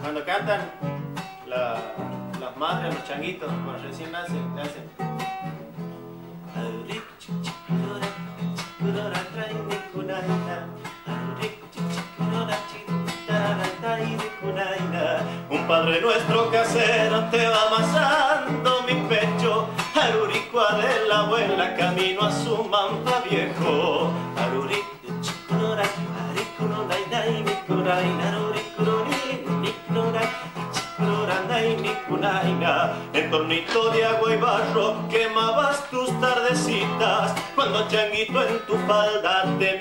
Cuando cantan la, las madres, los changuitos, cuando recién nacen, le hacen. Un Padre nuestro casero te va amasando de la abuela camino a su mampa viejo. En tornito de agua y barro quemabas tus tardecitas cuando changuito en tu falda de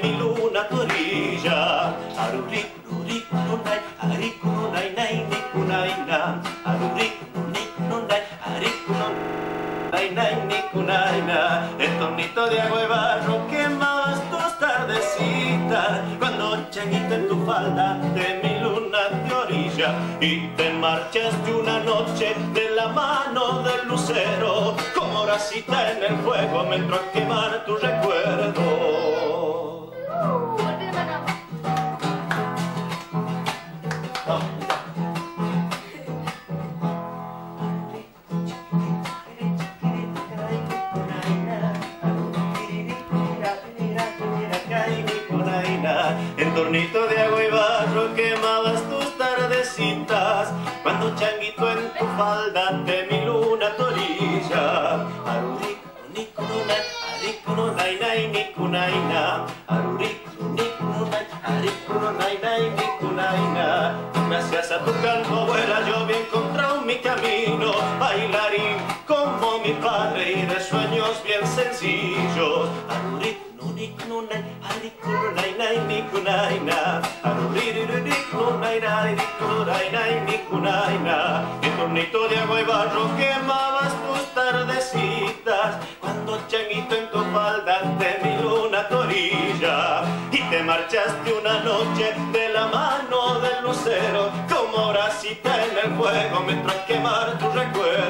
En tornito de agua y barro quemabas tus tardecitas cuando changuito en tu falda de mi luna te orilla y te marchaste una noche de la mano del lucero como horacita en el fuego me entró a quemar tu recuerdo. Tornito de agua y barro quemabas tus tardecitas. Cuando changuito en tu falda de mi luna torilla. Nai, nicunaina Aruricunai, aricunai, nai, nicunaina Gracias a tu calmo abuela yo había encontrado mi camino. Bailarín como mi padre y de sueños bien sencillos. Aruricunai, aricunai, nai, Aruricunai, aricunai, nai, nicunaina En tornito de agua y barro quemabas tus tardecitas Cuando changuito en tu falda de mi luna torilla. Y te marchaste una noche de la mano del lucero Como horacita en el fuego a quemar tu recuerdo